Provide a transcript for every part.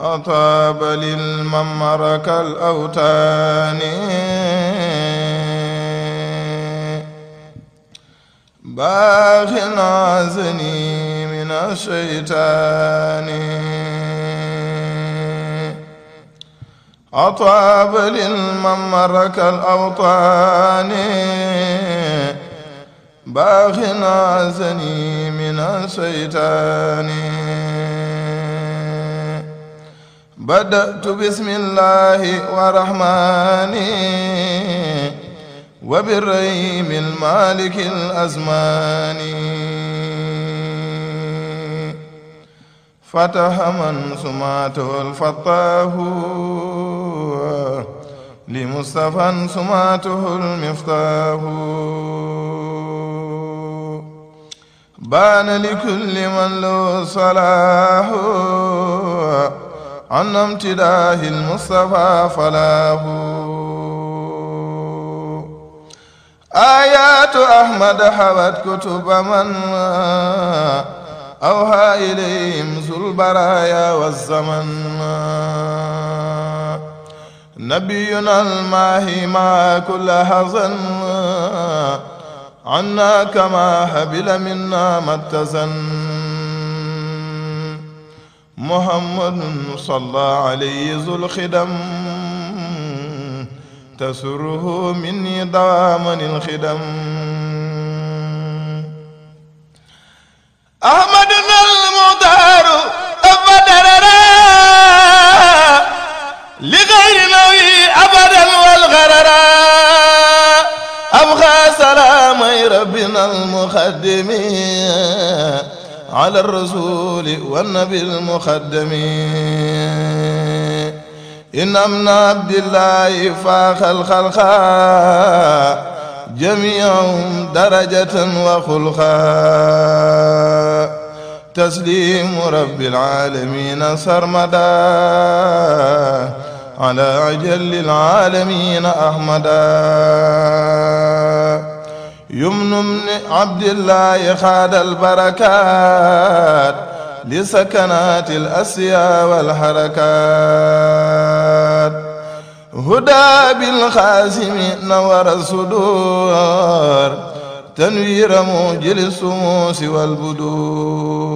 أطاب للممرك الأوتان باخ عزني من الشيطان. أطاب للممرك الأوطان باخ عزني من الشيطان. بدأت بسم الله ورحمن وبالرحيم المالك الأزمان فتح من سماته الفتاه لمصطفى سماته المفتاح. بان لكل من له صلاح. عن امتداه المصطفى فلاه. آيات أحمد حوت كتب من أوحى إليهم ذو البرايا والزمن. نبينا الماهي مع كل حزن. عنا كما هبل منا ما اتزن. محمد صلى عليه ذو الخدم. تسره مني دواما الخدم. أحمدنا المختار أبدرنا لغير نوي أبدا والغررا أبغى سلامي ربنا المخدم على الرسول والنبي المخدم إن أمن عبد الله فاخ الخلق جميعهم درجة وخلقا تسليم رب العالمين سرمدا على أجل العالمين أحمدا. يمن من عبد الله خاد البركات لسكنات الأسيا والحركات. هدى بالخاسم نور الصدور تنوير موجل السموس والبدور.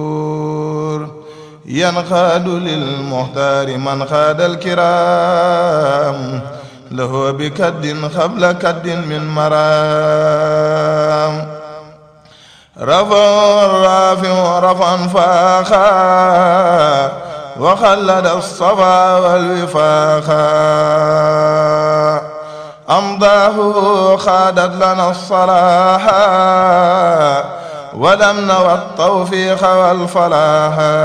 ينخاد للمختار من خاد الكرام له بكد قبل كد من مرام. رفع الرافع رفعا فاخا وخلد الصفا والوفاقا أمضاه خادت لنا الصلاحا ولم نوى التوفيق والفلاحا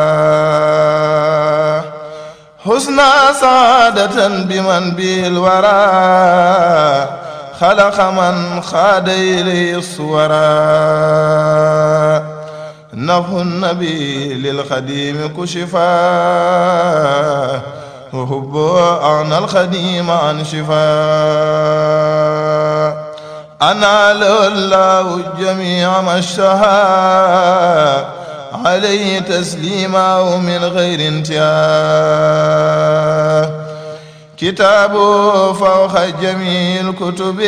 حسنى سعادة بمن به الورى خلق من خاد إليه الصورا نفه النبي للخديم كشفا وحبه أغنى الخديم عن شفا. أنا الله جميع ما اشتهى عليه تسليما من غير انتهاء. كتابه فوق جميع الكتب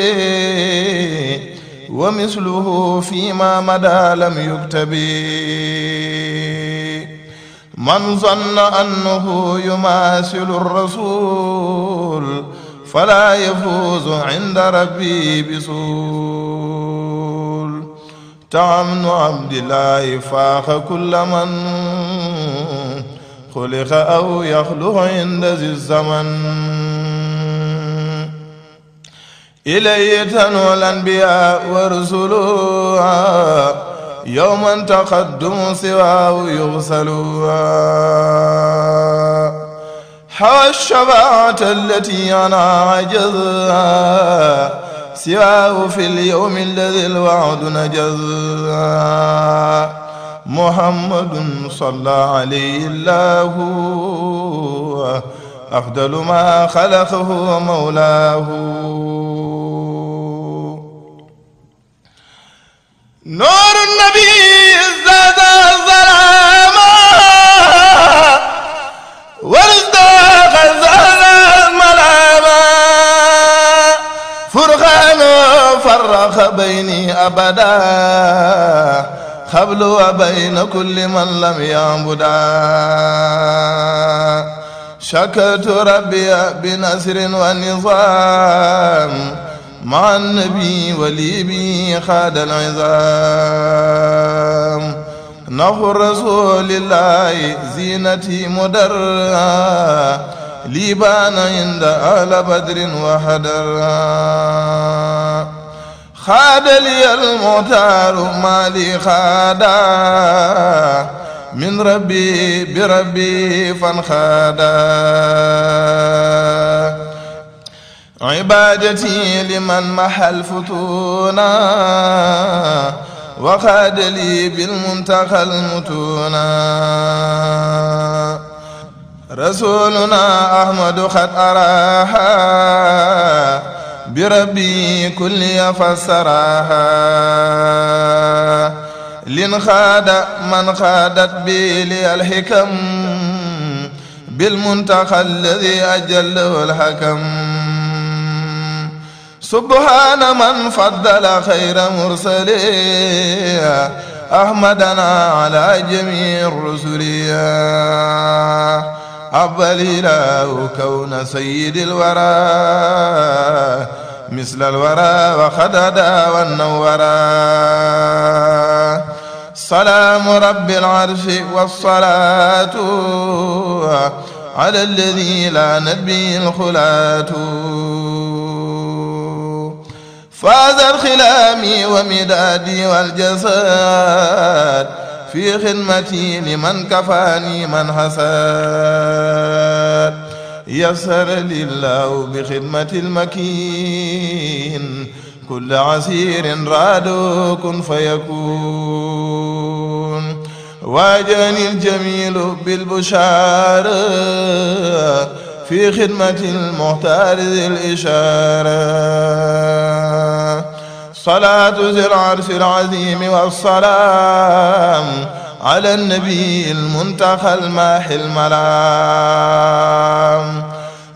ومثله فيما مدى لم يكتب. من ظن أنه يماثل الرسول فلا يفوز عند ربي بسول تعمن عبد الله فاخ كل من خلق أو يخلق عند ذي الزمن. إليه تنوى الأنبياء ورسلها يوما تقدم سواه يغسلها. حوى الشفاعة التي أنا عجزها سواه في اليوم الذي الوعد نجزها محمد صلى عليه الله. أفضل ما خلقه مولاه أبدا. خبل وبين كل من لم يعبدا شكرت ربي بنصر ونظام. مع النبي ولي بي خاد العظام. نحو رسول الله زينتي مدرّا لي بان عند أهل بدر وحدر خاد لي المختار ما لي خادا. من ربي بربي فانخادا. عبادتي لمن محل فتونا. وخاد لي بالمنتخى المتونا. رسولنا أحمد قد أراها. بربي كل يفسراها لن خاد من خادت بي لي الحكم بالمنتخى الذي أجله الحكم. سبحان من فضل خير مرسلين أحمدنا على جميع الرسل. أبى الإله كون سيد الورى مثل الورى وخددا والنورى. سلام رب العرش والصلاة على الذي لا نبي الخلاة. فاز الخلام ومدادي والجسد في خدمتي لمن كفاني من حسد يسر لله بخدمة المكين. كل عسير راد كن فيكون. واجاني الجميل بالبشارة. في خدمة المختار ذي الإشارة. صلاة ذي العرش العظيم والسلام على النبي المنتخى الماحي الملام.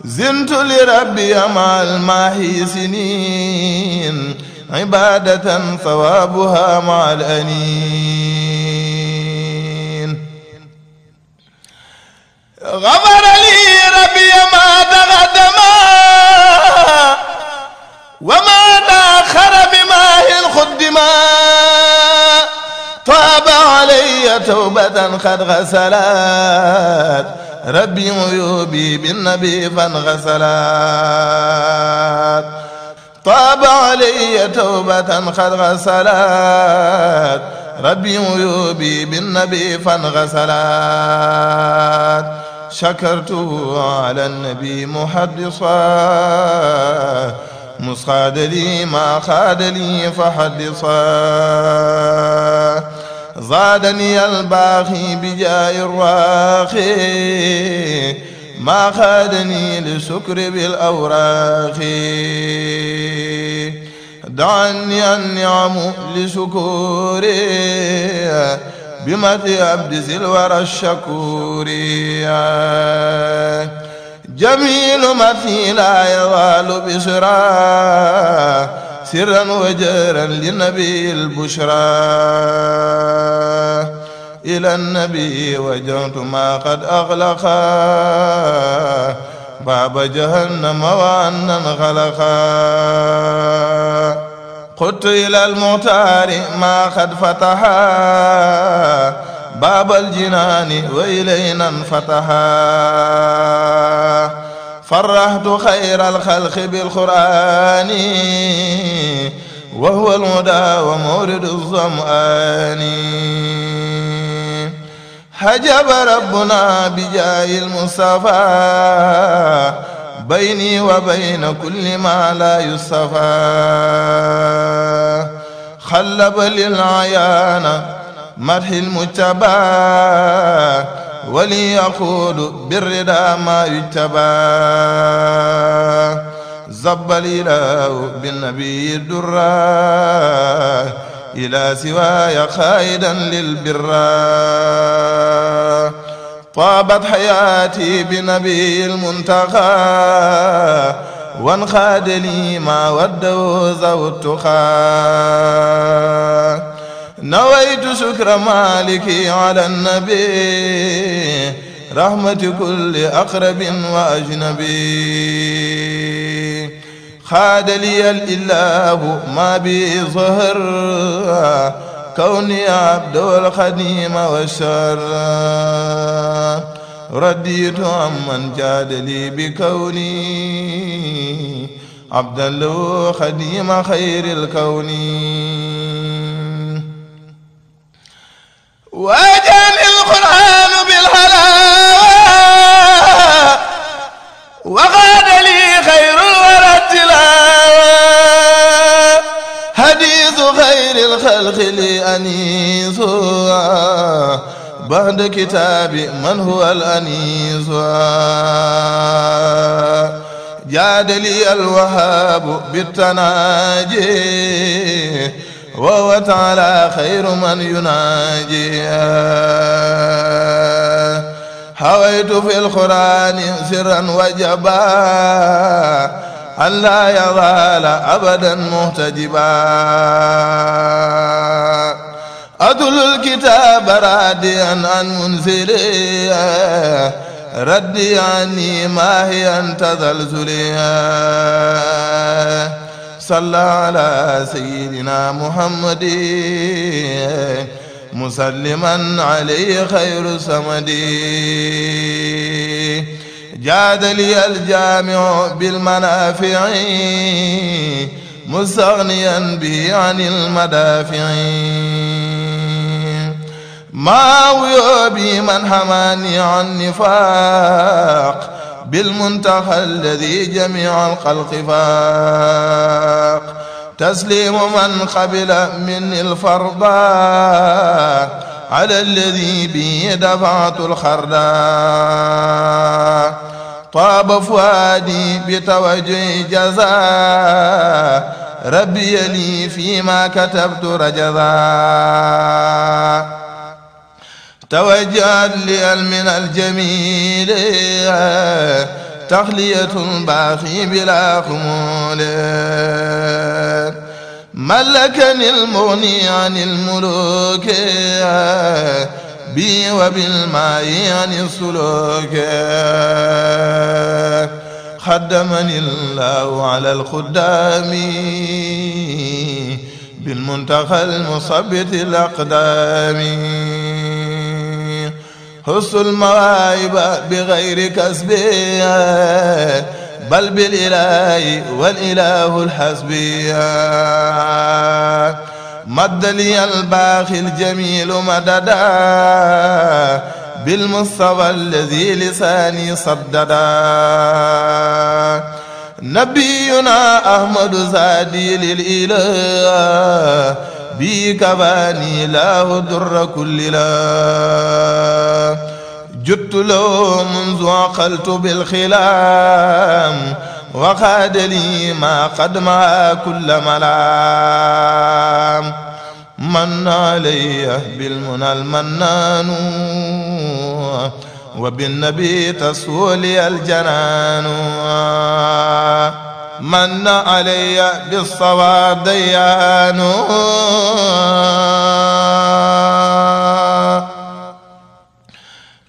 زنت لربي مع الماحي سنين عبادة ثوابها مع الأنين. غفر لي ربي ما تقدم وما بماه خدما طاب علي توبة قد غسلت. ربي عيوبي بالنبي فانغسلت. طاب علي توبة قد غسلت. ربي عيوبي بالنبي فانغسلت. شكرته على النبي محدصا مسخاد لي ما خاد لي فحدصا زادني الباخي بجاء الراخي ما خادني لسكر بالأوراق دعني النعم لسكوري بمثل عبد سلور الشكور. جميل مثيل لا يغال بشرى. سرا وجرا للنبي البشرى. إلى النبي وجهت ما قد أغلق. باب جهنم وأنا غلقا قلت إلى المختار ما قد فتحا باب الجنان وإلينا انفتحا فرحت خير الخلق بالقرآن وهو الهدى ومورد الظمآن. حجب ربنا بجاه المصطفى بيني وبين كل ما لا يصطفى. خلب للعيان مدح المجتبى ولي يقول بالردى ما يجتبى. زب الإله بالنبي الدرى إلى سواي خائدا للبرى طابت حياتي بنبي المنتقى وانخاد لي ما وده التقى نويت شكر مالكي على النبي رحمة كل أقرب وأجنبي. خاد لي الإله ما بي ظهر كوني عبد الخديم والشر. رديت عمن جاد لي بكوني عبدا له خديم خير الكون. وجاني القرآن بالهلاوة وغاد لي خير الورى التلاوة حديث خير الخلق لي بعد كتاب من هو الأنيس؟ جاد لي الوهاب بالتناجي. وهو تعالى خير من يناجي. هويت في القرآن سرا وجبا أن لا يضال أبدا مهتجبا. أدل الكتاب راديا عن منزلي ردي عني ما هي أنت زلزليا صلى على سيدنا محمد. مسلما عليه خير سمد جاد لي الجامع بالمنافع. مستغنيا به عن المدافع. ما ويوبي من حماني عن نفاق. بالمنتهى الذي جميع الخلق فاق. تسليم من قبل مني الفرضا على الذي به دفعت الخردا طاب فؤادي بتوجه جزاء. ربي لي فيما كتبت رجزا توجه لي من الجميل. تخلية الباقي بلا خمول. ملكني المغني عن الملوك. بي وبالماء عن السلوك. خدمني الله على الخدام. بالمنتقى المصبت الأقدام. حس المواهب بغير كسب. بل بالإله والإله الحسبي مد لي الباخي الجميل مددا. بالمصطفى الذي لساني صددا نبينا أحمد زادي للإله. بي كفاني له در كل لا. جدت له منذ عقلت بالخلام وقاد لي ما قد مع كل ملام. من علي بالمنى المنان وبالنبي تسولي الجنان. من علي بالصواب ديان.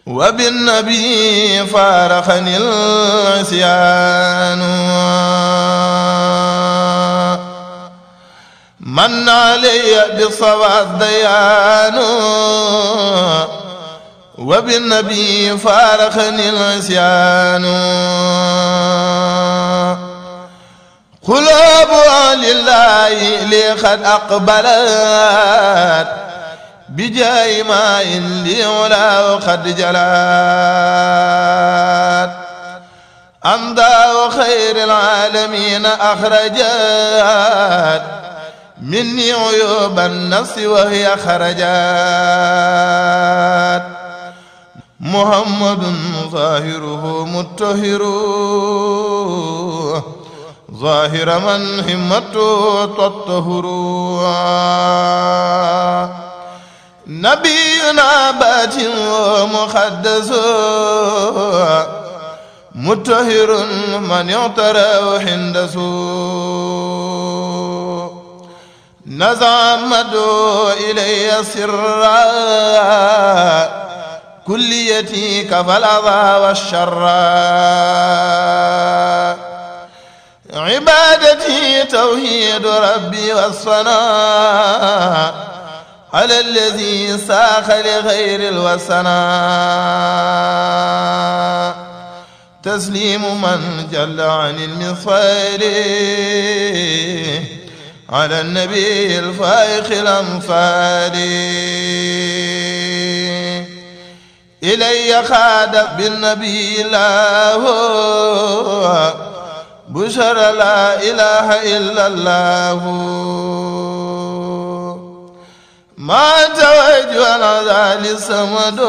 وبالنبي فارقني العصيان. من علي بالصواب ديان. وبالنبي فارقني العصيان. قلوب لله لي قد أقبلت بجاي ما لي ولا قد جلت. أمضى خير العالمين أخرجت مني عيوب النفس وهي خرجت. محمد ظاهره متهر ظاهر من همته تطهر نبينا بات ومقدس متهر من يعترى حند سوء. نزع المدعو إلي سرا. كليتي كفلظى والشر عبادتي توحيد ربي والصلاة على الذي ساخ لغير الوسنا تسليم من جل عن المصير على النبي الفائق الأنفال. إلي خاد بالنبي الله بشر لا إله إلا الله. ما توجه العذال السمد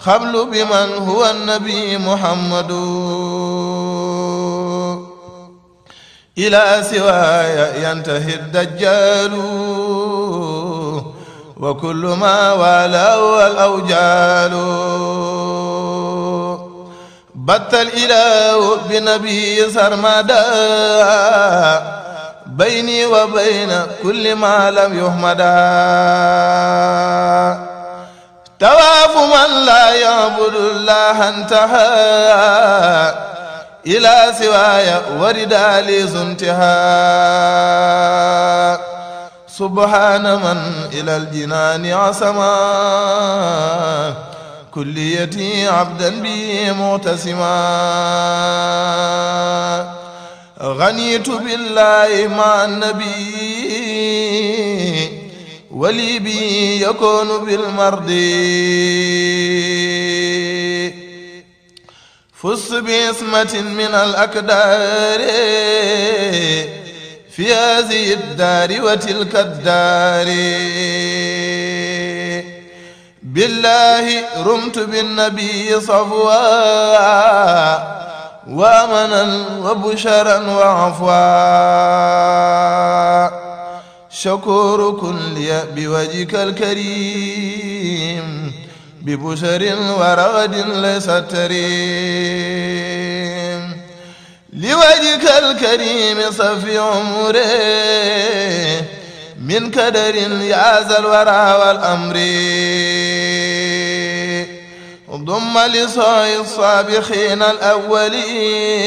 خبل بمن هو النبي محمد. إلى سواي ينتهي الدجال. وكل ما والاه الأوجال. بت الإله بنبي سرمدا بيني وبين كل ما لم يحمدا تواف من لا يعبد الله انتهى. إلى سواي ورد لي انتهى سبحان من إلى الجنان عصما. كليتي عبدا بي معتسما غنيت بالله مع النبي. ولي بي يكون بالمرضي فز باسمة من الأكدار في هذه الدار وتلك الدار. بالله رمت بالنبي صفوا وامنا وبشرا وعفوا. شكور كل بوجهك الكريم ببشر ورغد ليس تريم لوجهك الكريم صفي عمره من كدر يا ذا الورى والأمر. ضم لصاي الصابخين الأولين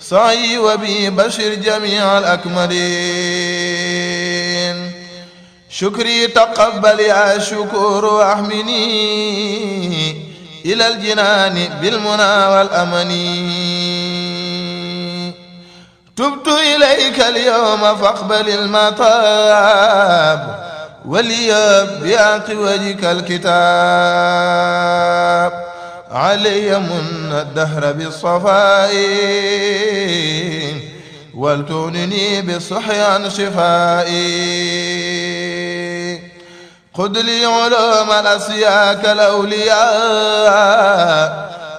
صعي وبي بشر جميع الأكملين. شكري تقبل يا شكور أحمني إلى الجنان بالمنى والأمني. تبت إليك اليوم فاقبل المطاب وليب بأنق وجهك الكتاب علي من الدهر بالصفاء ولتونني بالصحي عن شفائي خذ لي علوم الأسياك الأولياء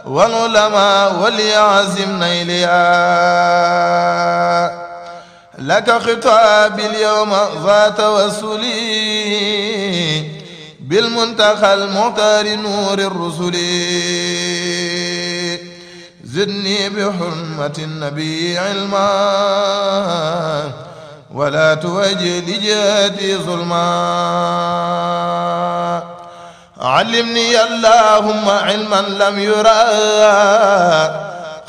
والعلماء وليعزم نيليا. لك خطاب اليوم ذات وسلي. بالمنتخى المختار نور الرسل. زدني بحرمة النبي علما. ولا توجه لجهتي ظلما. علمني اللهم علما لم يرى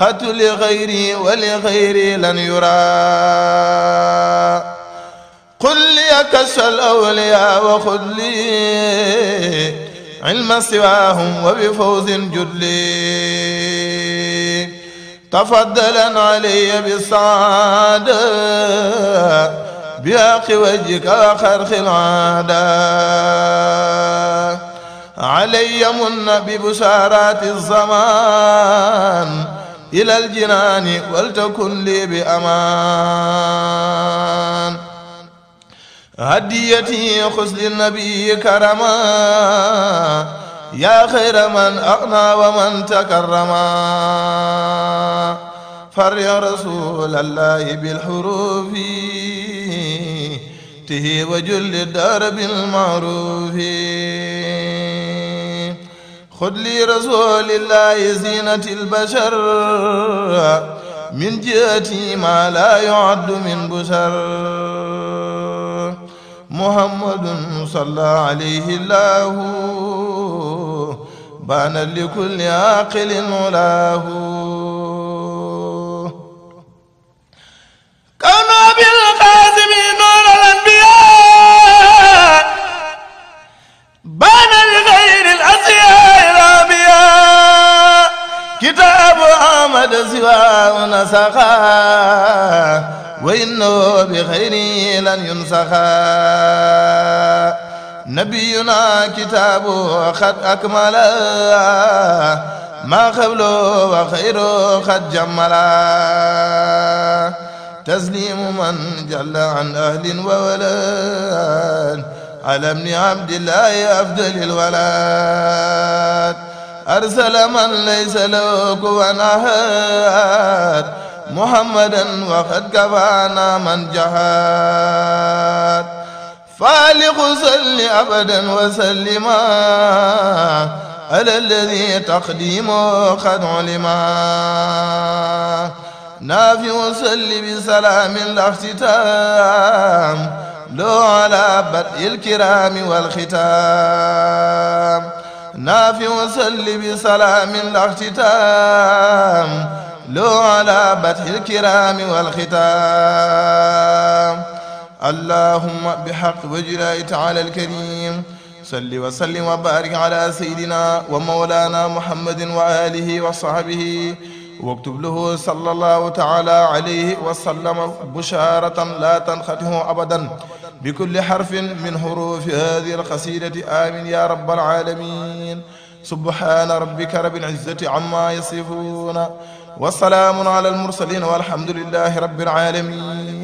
قتل لغيري ولغيري لن يرى. قل لي كشف الأولياء وخذ لي علم سواهم وبفوز جلي تفضلا علي بالسعادة بحق وجهك وخرخ العادة. علي من ببشارات الزمان إلى الجنان ولتكن لي بأمان. هديتي خذ للنبي كرما يا خير من أغنى ومن تكرما. فرع رسول الله بالحروف ته وجل الدار بالمعروف. خذ لي رسول الله زينة البشر. من جهتي ما لا يعد من بشر. محمد صلى عليه الله. بان لكل عاقل مولاه احمد سواه نسخا وإنه بخيره لن ينسخا. نبينا كتابه قد أكمل ما قبله وخيره قد جملا. تسليم من جل عن أهل وولد على ابن عبد الله أفضل الولد أرسل من ليس له كوا أحد محمدا وقد كفانا من جهاد. فالق صل ابدا وسلما على الذي تقديمه قد علما نافع صل بسلام لا اختتام لو على بدء الكرام والختام. نافع صل بسلام لا اختتام لو على بدء الكرام والختام. اللهم بحق وجلاء تعالى الكريم صل وسلم وبارك على سيدنا ومولانا محمد وآله وصحبه. واكتب له صلى الله تعالى عليه وسلم بشارة لا تنختم أبدا. بكل حرف من حروف هذه القصيدة. آمين يا رب العالمين. سبحان ربك رب العزة عما يصفون. والسلام على المرسلين والحمد لله رب العالمين.